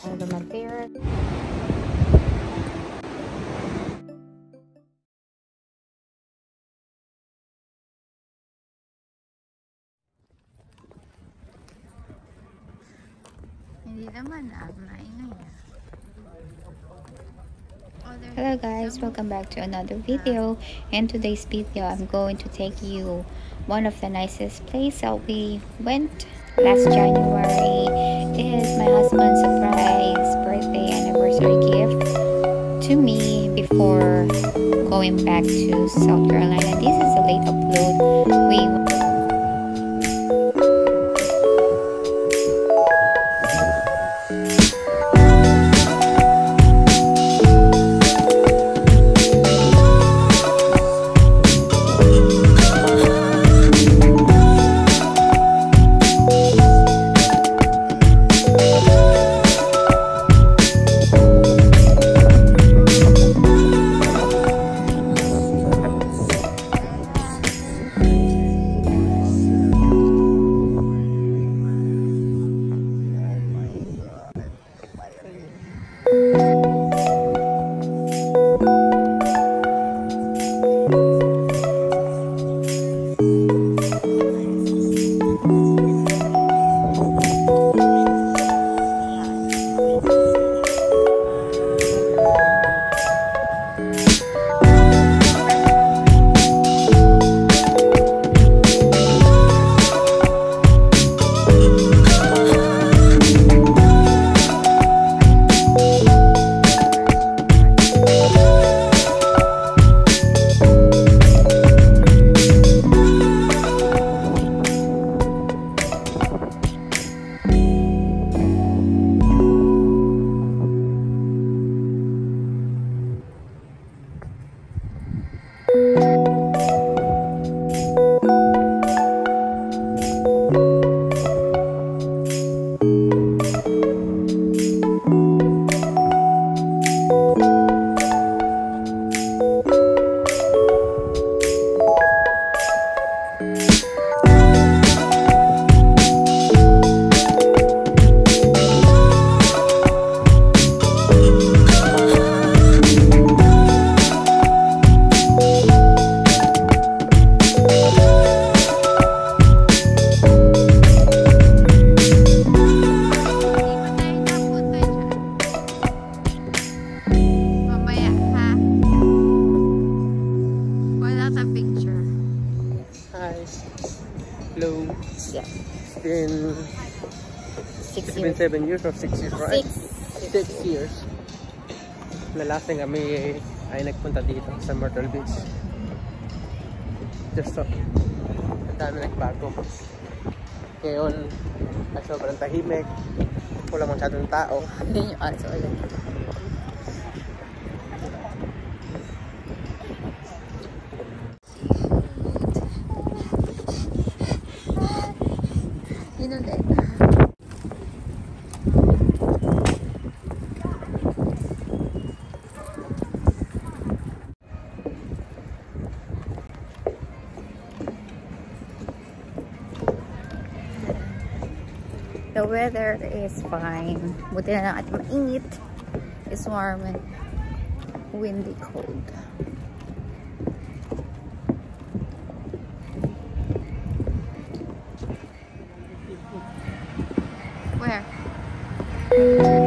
government there. Hindi naman ah, maingay ah. Oh, Hello guys, welcome back to another video. In today's video, I'm going to take you one of the nicest place that we went last January. Is my husband's surprise birthday anniversary gift to me before going back to South Carolina. This is a late upload. We Hindi 7 years or 6 years, right? 6 years. Na last time kami ay nagpunta dito sa Myrtle Beach. Just so, ang dami nagbago. Ngayon, ay sobrang tahimik. Wala masyadong tao. Hindi nyo ah, aso ulit. The weather is fine. Buti na lang at mainit. It's warm and windy cold. Where?